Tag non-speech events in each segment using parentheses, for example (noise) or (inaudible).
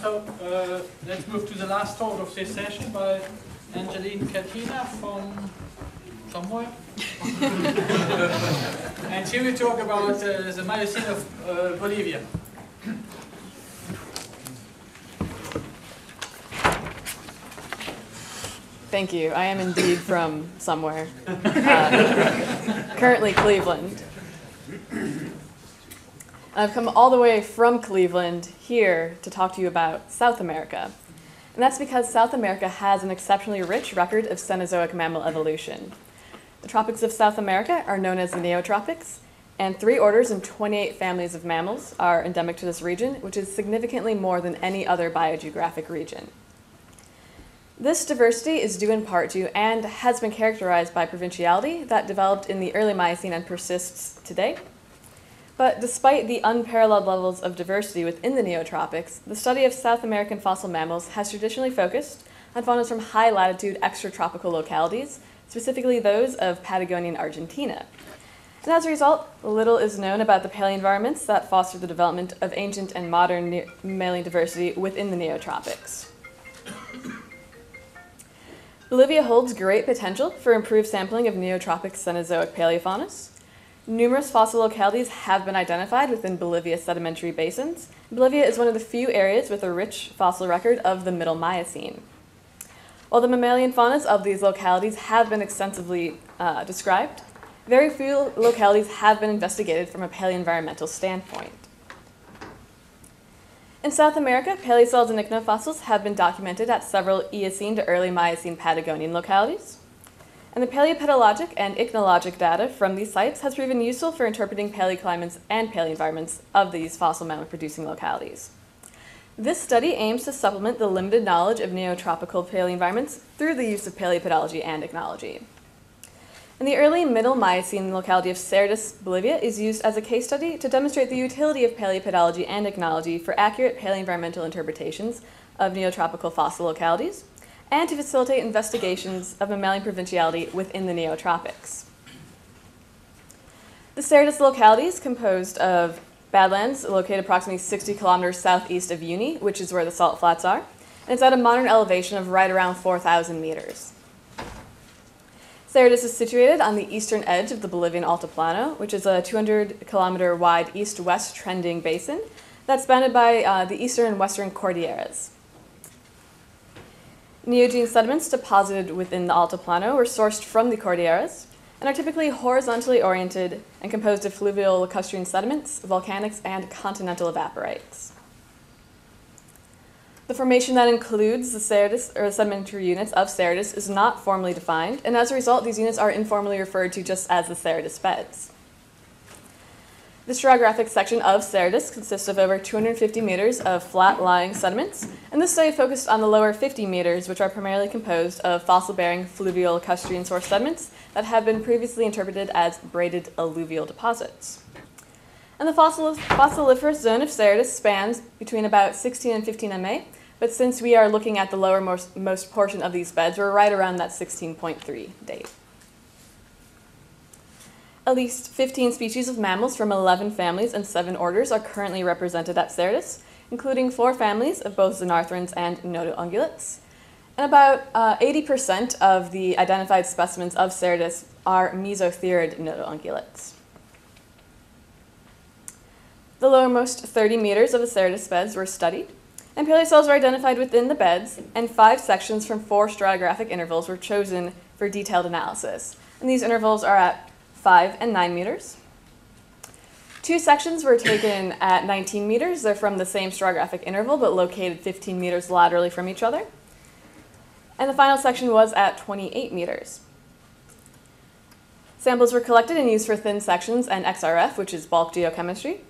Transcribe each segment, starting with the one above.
So uh, let's move to the last talk of this session by Angeline Catena from somewhere. (laughs) and she will talk about uh, the Miocene of uh, Bolivia. Thank you. I am indeed from somewhere. Uh, (laughs) currently Cleveland. I've come all the way from Cleveland here to talk to you about South America. And that's because South America has an exceptionally rich record of Cenozoic mammal evolution. The tropics of South America are known as the Neotropics, and three orders and 28 families of mammals are endemic to this region, which is significantly more than any other biogeographic region. This diversity is due in part to and has been characterized by provinciality that developed in the early Miocene and persists today. But despite the unparalleled levels of diversity within the neotropics, the study of South American fossil mammals has traditionally focused on faunas from high latitude extratropical localities, specifically those of Patagonia and Argentina. And as a result, little is known about the paleoenvironments that foster the development of ancient and modern mammalian diversity within the neotropics. Bolivia holds great potential for improved sampling of neotropic Cenozoic paleofaunas. Numerous fossil localities have been identified within Bolivia's sedimentary basins. Bolivia is one of the few areas with a rich fossil record of the Middle Miocene. While the mammalian faunas of these localities have been extensively uh, described, very few localities have been investigated from a paleoenvironmental standpoint. In South America, paleosols and ichnofossils have been documented at several Eocene to early Miocene Patagonian localities. And the paleopedologic and ichnologic data from these sites has proven useful for interpreting paleoclimates and paleoenvironments of these fossil mammal-producing localities. This study aims to supplement the limited knowledge of neotropical paleoenvironments through the use of paleopedology and ichnology. And the early Middle Miocene locality of Cerdas, Bolivia is used as a case study to demonstrate the utility of paleopedology and ichnology for accurate paleoenvironmental interpretations of neotropical fossil localities and to facilitate investigations of mammalian provinciality within the neotropics. The Cerdas locality is composed of Badlands, located approximately 60 kilometers southeast of Uyuni, which is where the salt flats are, and it's at a modern elevation of right around 4,000 meters. Cerdas is situated on the eastern edge of the Bolivian Altiplano, which is a 200 kilometer wide east west trending basin that's bounded by uh, the eastern and western Cordilleras. Neogene sediments deposited within the Altiplano were sourced from the Cordilleras and are typically horizontally oriented and composed of fluvial lacustrine sediments, volcanics, and continental evaporites. The formation that includes the Cerdas or sedimentary units of Cerdas is not formally defined, and as a result, these units are informally referred to just as the Cerdas beds. The stratigraphic section of Cerdas consists of over 250 meters of flat-lying sediments, and this study focused on the lower 50 meters, which are primarily composed of fossil-bearing fluvial lacustrine source sediments that have been previously interpreted as braided alluvial deposits. And the fossil fossiliferous zone of Cerdas spans between about 16 and 15 MA, but since we are looking at the lowermost most portion of these beds, we're right around that 16.3 date. At least 15 species of mammals from 11 families and 7 orders are currently represented at Cerdas, including 4 families of both xenarthrans and notoungulates. And about 80% uh, of the identified specimens of Cerdas are mesotheriid notoungulates. The lowermost 30 meters of the Cerdas beds were studied, and paleosols were identified within the beds, and five sections from four stratigraphic intervals were chosen for detailed analysis. And these intervals are at 5 and 9 meters. Two sections were taken at 19 meters. They're from the same stratigraphic interval, but located 15 meters laterally from each other. And the final section was at 28 meters. Samples were collected and used for thin sections and XRF, which is bulk geochemistry.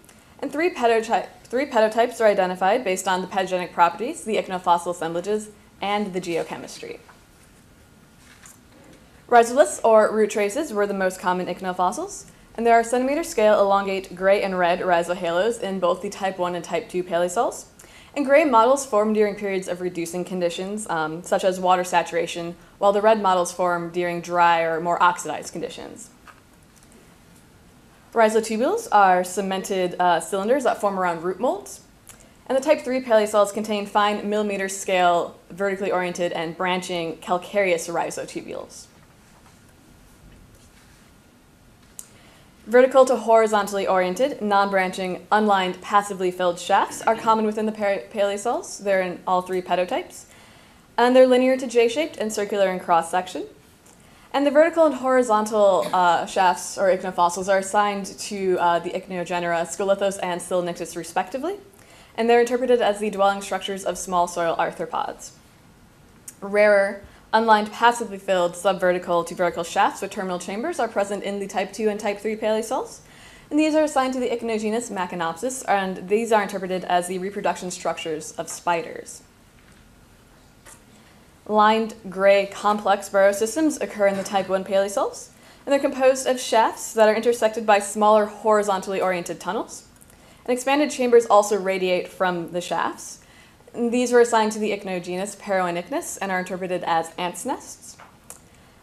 And three, pedoty three pedotypes are identified based on the pedogenic properties, the ichnofossil assemblages, and the geochemistry. Rhizoliths, or root traces, were the most common ichnofossils, and there are centimeter scale elongate gray and red rhizohalos in both the type 1 and type 2 paleosols. And gray mottles form during periods of reducing conditions, um, such as water saturation, while the red mottles form during dry or more oxidized conditions. Rhizotubules are cemented uh, cylinders that form around root molds. And the type 3 paleosols contain fine millimeter scale, vertically oriented, and branching calcareous rhizotubules. Vertical to horizontally oriented, non-branching, unlined, passively filled shafts are common within the paleosols. They're in all three pedotypes. And they're linear to J-shaped and circular in cross-section. And the vertical and horizontal uh, shafts, or ichnofossils, are assigned to uh, the ichnogenera Skolithos and Silonyctus, respectively. And they're interpreted as the dwelling structures of small soil arthropods. Rarer, Unlined, passively filled subvertical to vertical shafts with terminal chambers are present in the type 2 and type 3 paleosols. And these are assigned to the ichnogenus Macanopsis, and these are interpreted as the reproduction structures of spiders. Lined gray complex burrow systems occur in the type 1 paleosols, and they're composed of shafts that are intersected by smaller horizontally oriented tunnels. And expanded chambers also radiate from the shafts, these were assigned to the ichnogenus Parowanichnus and are interpreted as ants' nests.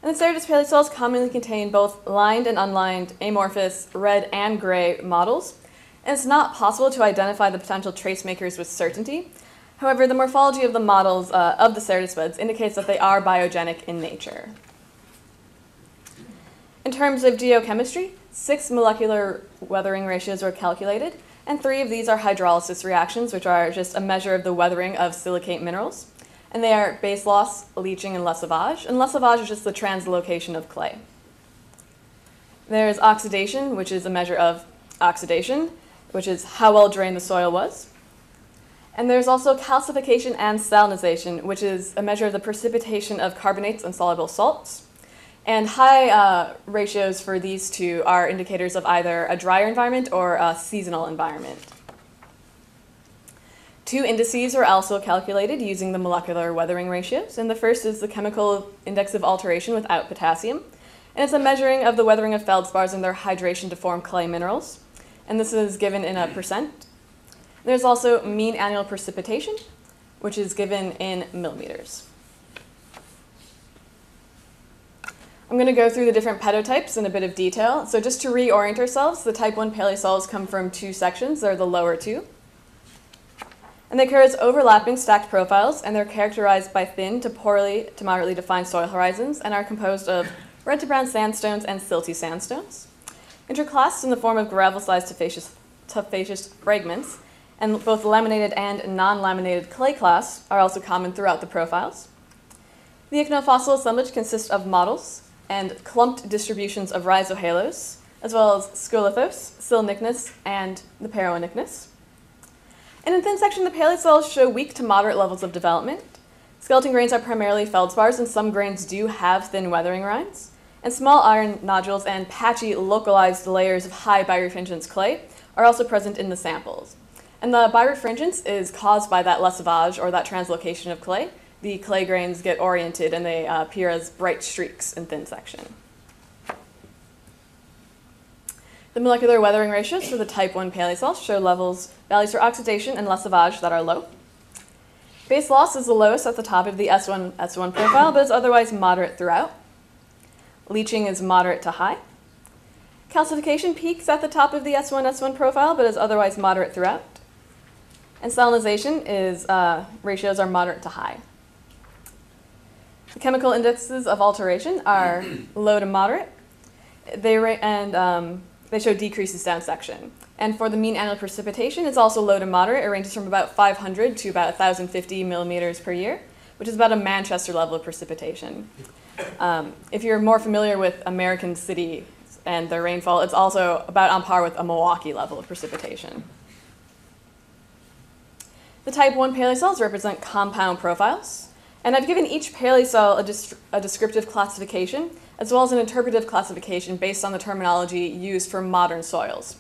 And the Cerdas paleosols commonly contain both lined and unlined, amorphous, red and gray mottles. And it's not possible to identify the potential trace makers with certainty. However, the morphology of the mottles uh, of the Cerdas beds indicates that they are biogenic in nature. In terms of geochemistry, six molecular weathering ratios were calculated, and three of these are hydrolysis reactions, which are just a measure of the weathering of silicate minerals. And they are base loss, leaching, and lessivage. And lessivage is just the translocation of clay. There's oxidation, which is a measure of oxidation, which is how well drained the soil was. And there's also calcification and salinization, which is a measure of the precipitation of carbonates and soluble salts. And high uh, ratios for these two are indicators of either a drier environment or a seasonal environment. Two indices are also calculated using the molecular weathering ratios. And the first is the chemical index of alteration without potassium. And it's a measuring of the weathering of feldspars and their hydration to form clay minerals. And this is given in a percent. There's also mean annual precipitation, which is given in millimeters. I'm going to go through the different pedotypes in a bit of detail. So just to reorient ourselves, the type 1 paleosols come from two sections. They're the lower two. And they occur as overlapping stacked profiles, and they're characterized by thin to poorly to moderately defined soil horizons and are composed of red to brown sandstones and silty sandstones. Interclasts in the form of gravel-sized tuffaceous, tuffaceous fragments, and both laminated and non-laminated clay clasts are also common throughout the profiles. The ichnofossil assemblage consists of mottles, and clumped distributions of rhizohalos, as well as Skolithos, Silonyctus, and the Parowanichnus. And in thin section, the paleosols show weak to moderate levels of development. Skeleton grains are primarily feldspars, and some grains do have thin weathering rinds. And small iron nodules and patchy localized layers of high birefringence clay are also present in the samples. And the birefringence is caused by that lessivage, or that translocation of clay, the clay grains get oriented and they uh, appear as bright streaks in thin section. The molecular weathering ratios for the type 1 paleosols show levels, values for oxidation and lessivage that are low. Base loss is the lowest at the top of the S1, S1 profile, but is otherwise moderate throughout. Leaching is moderate to high. Calcification peaks at the top of the S1, S1 profile, but is otherwise moderate throughout. And salinization is, uh, ratios are moderate to high. The chemical indexes of alteration are (clears throat) low to moderate. They and um, they show decreases down section. And for the mean annual precipitation, it's also low to moderate. It ranges from about 500 to about 1,050 millimeters per year, which is about a Manchester level of precipitation. Um, if you're more familiar with American cities and their rainfall, it's also about on par with a Milwaukee level of precipitation. The type 1 paleosols represent compound profiles. And I've given each paleosol a, a descriptive classification, as well as an interpretive classification based on the terminology used for modern soils.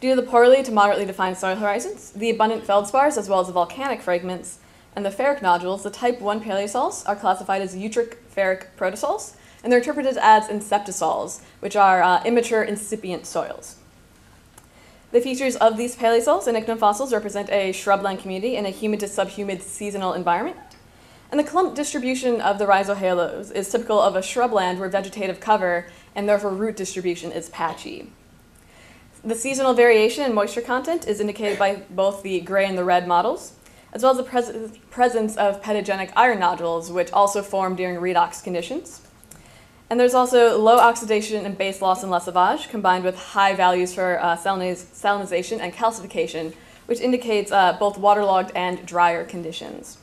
Due to the poorly to moderately defined soil horizons, the abundant feldspars, as well as the volcanic fragments, and the ferric nodules, the type 1 paleosols are classified as eutric ferric protosols, and they're interpreted as inceptisols, which are uh, immature incipient soils. The features of these paleosols and ichnofossils represent a shrubland community in a humid to subhumid seasonal environment, and the clump distribution of the rhizohalos is typical of a shrubland where vegetative cover and therefore root distribution is patchy. The seasonal variation in moisture content is indicated by both the gray and the red mottles, as well as the pres- presence of pedogenic iron nodules, which also form during redox conditions. And there's also low oxidation and base loss and lessivage, combined with high values for uh, saliniz- salinization and calcification, which indicates uh, both waterlogged and drier conditions.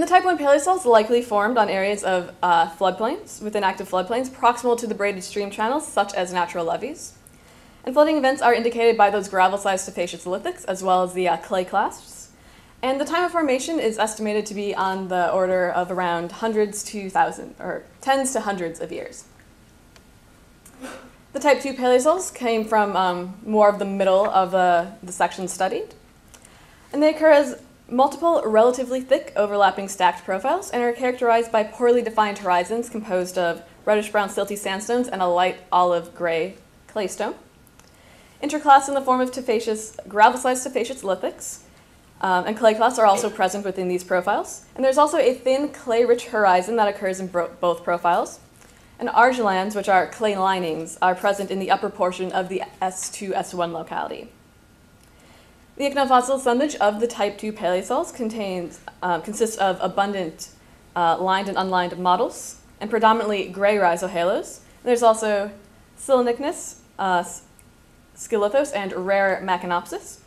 And the type 1 paleosols likely formed on areas of uh, floodplains, within active floodplains, proximal to the braided stream channels, such as natural levees. And flooding events are indicated by those gravel-sized tuffaceous lithics, as well as the uh, clay clasts. And the time of formation is estimated to be on the order of around hundreds to thousands, or tens to hundreds of years. The type 2 paleosols came from um, more of the middle of the, the section studied. And they occur as multiple, relatively thick, overlapping stacked profiles and are characterized by poorly defined horizons composed of reddish brown silty sandstones and a light olive gray claystone. Interclasts in the form of tuffaceous, gravel-sized tuffaceous lithics, um, and clay clasts are also present within these profiles. And there's also a thin clay-rich horizon that occurs in both profiles. And argillans, which are clay linings, are present in the upper portion of the S2, S1 locality. The ichnofossil assemblage of the type 2 paleosols contains, uh, consists of abundant uh, lined and unlined mottles and predominantly gray rhizohalos. There's also Silinicnus, uh, and rare Macanopsis.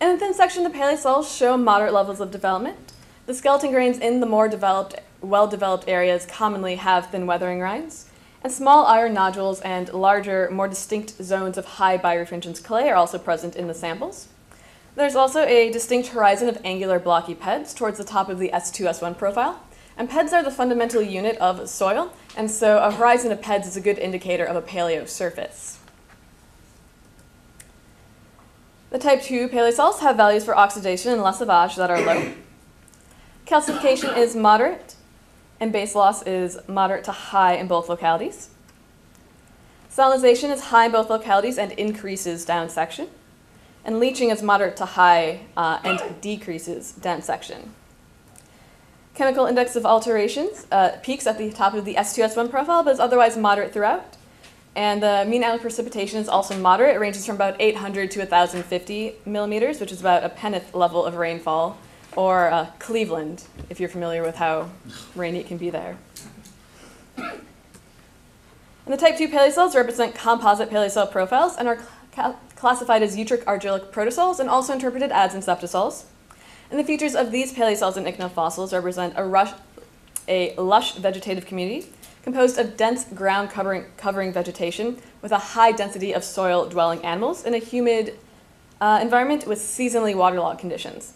In the thin section, the paleosols show moderate levels of development. The skeleton grains in the more developed, well-developed areas commonly have thin weathering rinds, and small iron nodules and larger, more distinct zones of high birefringence clay are also present in the samples. There's also a distinct horizon of angular blocky PEDs towards the top of the S2S1 profile. And PEDs are the fundamental unit of soil, and so a horizon of PEDs is a good indicator of a paleo surface. The type 2 paleosols have values for oxidation and lessivage that are low. (coughs) Calcification is moderate, and base loss is moderate to high in both localities. Salinization is high in both localities and increases down section. And leaching is moderate to high uh, and decreases down section. Chemical index of alterations uh, peaks at the top of the S2S1 profile, but is otherwise moderate throughout. And the mean annual precipitation is also moderate. It ranges from about 800 to 1,050 millimeters, which is about a Penarth level of rainfall, or uh, Cleveland, if you're familiar with how rainy it can be there. And the type 2 paleosols represent composite paleosol profiles and are classified as eutric argillic protosols and also interpreted as inceptisols. And the features of these paleosols and ichnofossils represent a, rush, a lush vegetative community composed of dense ground covering, covering vegetation with a high density of soil dwelling animals in a humid uh, environment with seasonally waterlogged conditions.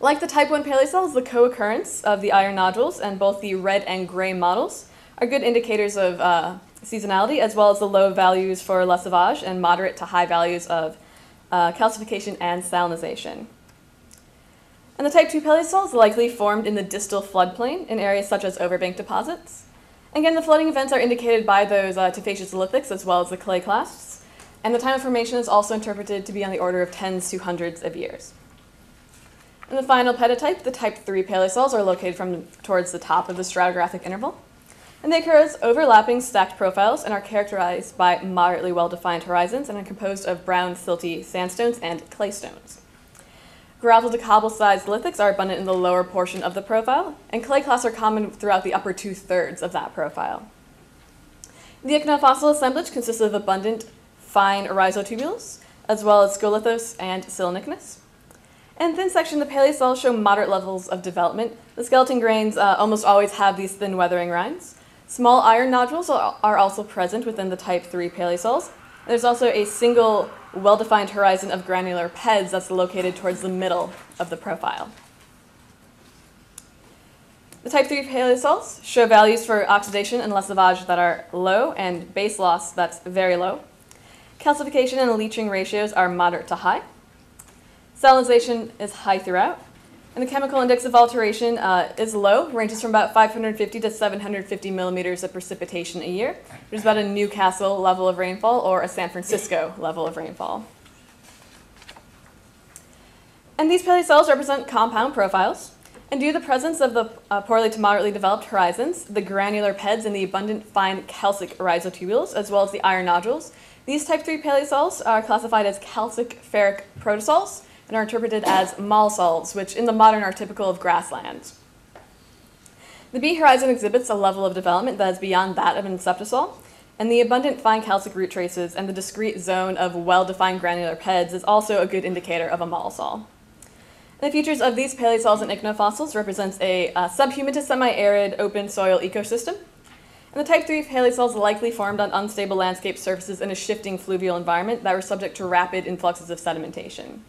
Like the type 1 paleosols, the co occurrence of the iron nodules and both the red and gray mottles are good indicators of uh, seasonality, as well as the low values for lessivage and moderate to high values of uh, calcification and salinization. And the type 2 paleosols likely formed in the distal floodplain in areas such as overbank deposits. Again, the flooding events are indicated by those uh, tuffaceous lithics as well as the clay clasts, and the time of formation is also interpreted to be on the order of tens to hundreds of years. And the final pedotype, the type 3 paleosols, are located from towards the top of the stratigraphic interval. And they occur as overlapping stacked profiles and are characterized by moderately well-defined horizons and are composed of brown silty sandstones and claystones. Gravel to cobble-sized lithics are abundant in the lower portion of the profile, and clay clasts are common throughout the upper two-thirds of that profile. The ichnofossil assemblage consists of abundant fine rhizotubules, as well as Skolithos and Silinicnus. In thin section, the paleosols show moderate levels of development. The skeleton grains uh, almost always have these thin weathering rinds. Small iron nodules are also present within the type 3 paleosols. There's also a single well-defined horizon of granular PEDs that's located towards the middle of the profile. The type 3 paleosols show values for oxidation and lessivage that are low and base loss that's very low. Calcification and leaching ratios are moderate to high. Salinization is high throughout. And the chemical index of alteration uh, is low, ranges from about 550 to 750 millimeters of precipitation a year, which is about a Newcastle level of rainfall or a San Francisco level of rainfall. And these paleosols represent compound profiles. And due to the presence of the uh, poorly to moderately developed horizons, the granular PEDs, and the abundant fine calcic rhizotubules, as well as the iron nodules, these type 3 paleosols are classified as calcic ferric protosols and are interpreted as mollisols, which in the modern are typical of grasslands. The B horizon exhibits a level of development that is beyond that of an inceptisol, and the abundant fine calcic root traces and the discrete zone of well-defined granular PEDs is also a good indicator of a mollisol. The features of these paleosols and ichnofossils represents a uh, subhumid to semi-arid open soil ecosystem. And the type 3 paleosols likely formed on unstable landscape surfaces in a shifting fluvial environment that were subject to rapid influxes of sedimentation.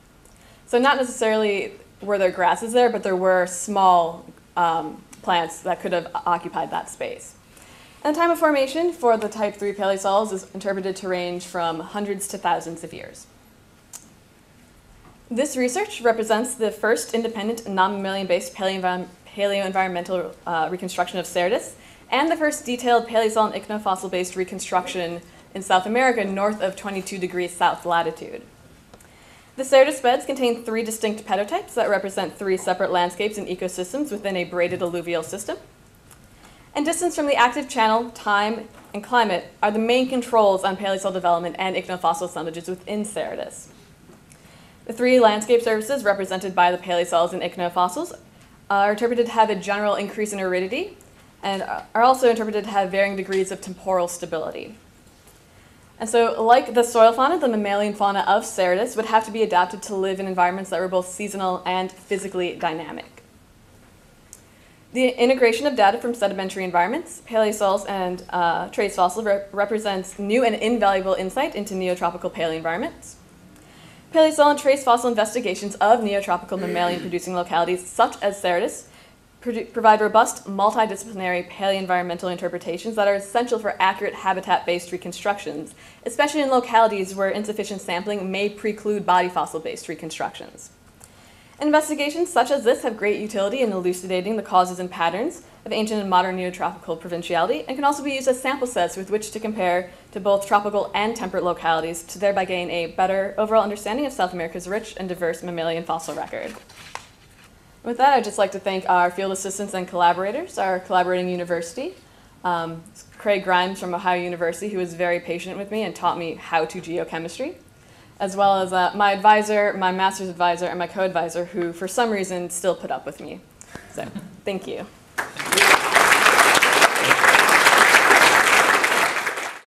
So not necessarily were there grasses there, but there were small um, plants that could have occupied that space. And the time of formation for the type 3 paleosols is interpreted to range from hundreds to thousands of years. This research represents the first independent non-mammalian-based paleo-environmental uh, reconstruction of Cerdas and the first detailed paleosol and ichnofossil-based reconstruction in South America north of 22 degrees south latitude. The Cerdas beds contain three distinct pedotypes that represent three separate landscapes and ecosystems within a braided alluvial system. And distance from the active channel, time, and climate are the main controls on paleosol development and ichnofossil assemblages within Cerdas. The three landscape surfaces represented by the paleosols and ichnofossils are interpreted to have a general increase in aridity and are also interpreted to have varying degrees of temporal stability. And so, like the soil fauna, the mammalian fauna of Cerdas would have to be adapted to live in environments that were both seasonal and physically dynamic. The integration of data from sedimentary environments, paleosols, and uh, trace fossils re represents new and invaluable insight into neotropical paleoenvironments. Paleosol and trace fossil investigations of neotropical mammalian producing localities such as Cerdas provide robust multidisciplinary paleoenvironmental interpretations that are essential for accurate habitat-based reconstructions, especially in localities where insufficient sampling may preclude body fossil-based reconstructions. Investigations such as this have great utility in elucidating the causes and patterns of ancient and modern neotropical provinciality and can also be used as sample sets with which to compare to both tropical and temperate localities to thereby gain a better overall understanding of South America's rich and diverse mammalian fossil record. With that, I'd just like to thank our field assistants and collaborators, our collaborating university, um, Craig Grimes from Ohio University, who was very patient with me and taught me how to geochemistry as well as uh, my advisor, my master's advisor, and my co-advisor, who for some reason still put up with me. So thank you.